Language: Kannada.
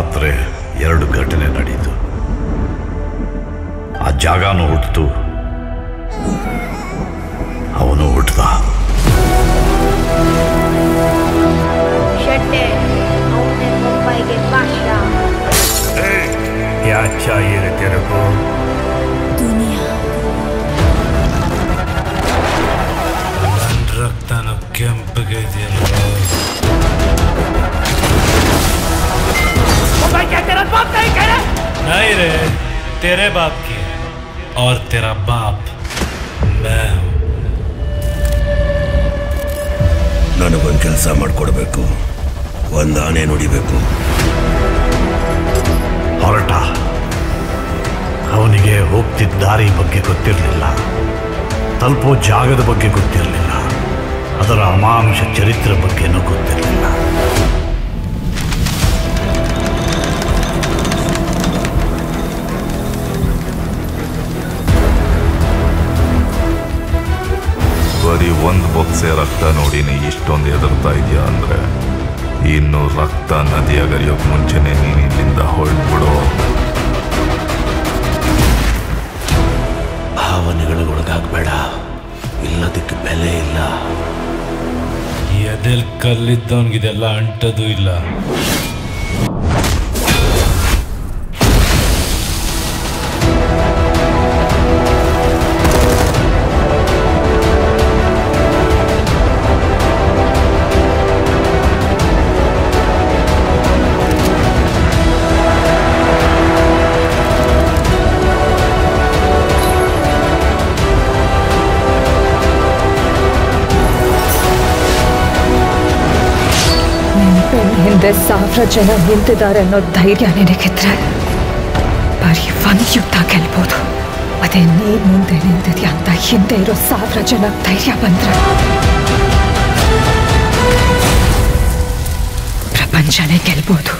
ಆ ರಾತ್ರಿ ಎರಡು ಘಟನೆ ನಡೀತು ಆ ಜಾಗನೂ ಹುಟ್ಟಿತು ಅವನು ಹುಟ್ಟದ ಶೆಟ್ಟೆ ಅವನೇ ಮುಂಬೈಗೆ ಭಾಷ क्या चाहिए रे तेरे को ದುನಿಯಾ ನನ್ನ ರಕ್ತನ ಕೆಂಪಗೆ ಇದೆಯಲ್ಲ नहीं तेरे बाप की है और तेरा बाप मैं हूँ ನನಗೊಂದು ಕೆಲಸ ಮಾಡಿಕೊಡ್ಬೇಕು ಒಂದು ಆನೆ ನುಡಿಬೇಕು ಹೊರಟ ಅವನಿಗೆ ಹೋಗ್ತಿದ್ದ ದಾರಿ ಬಗ್ಗೆ ಗೊತ್ತಿರಲಿಲ್ಲ ತಲುಪೋ ಜಾಗದ ಬಗ್ಗೆ ಗೊತ್ತಿರಲಿಲ್ಲ ಅದರ ಅಮಾನುಷ ಚರಿತ್ರೆ ಬಗ್ಗೆನೂ ಗೊತ್ತಿರಲಿಲ್ಲ ಬೊಕ್ಸೆ ರಕ್ತ ನೋಡಿನಿ ಇಷ್ಟೊಂದು ಎದುರ್ತಾ ಇದೆಯಾ ಅಂದ್ರೆ? ಇನ್ನು ರಕ್ತ ನದಿಯಾಗರಿಯೋಕ್ ಮುಂಚೆನೆ ನೀನು ಇಲ್ಲಿಂದ ಹೊರಟ್ಬಿಡು. ಭಾವನೆಗಳಿಗೊಳಗಾಗ್ಬೇಡ. ಇಲ್ಲದಕ್ಕೆ ಬೆಲೆ ಇಲ್ಲ. ಎದೆಲ್ ಕಲ್ಲಿದ್ದವನ್ಗಿದೆಲ್ಲ ಅಂಟದು ಇಲ್ಲ. ಹಿಂದೆ ಸಾವಿರ ಜನ ನಿಂತಿದ್ದಾರೆ ಅನ್ನೋ ಧೈರ್ಯ ನಿನಗಿದ್ರೆ ಬರೀ ಒಂದು ಯುದ್ಧ ಗೆಲ್ಬೋದು. ಅದೇ ನೀನ್ ಮುಂದೆ ನಿಂತಿದ್ಯಾ ಅಂತ ಹಿಂದೆ ಇರೋ ಸಾವಿರ ಜನ ಧೈರ್ಯ ಬಂದ್ರೆ. ಪ್ರಪಂಚನೇ ಗೆಲ್ಬೋದು.